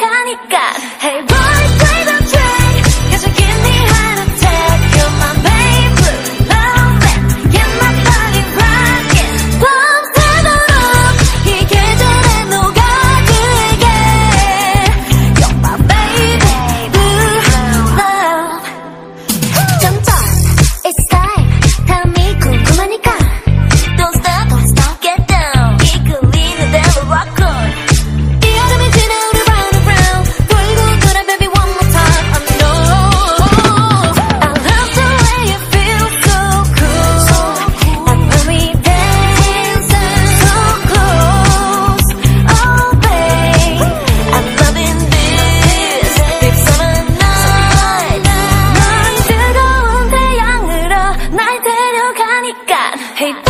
행복하니까 Hey boy African. Hey.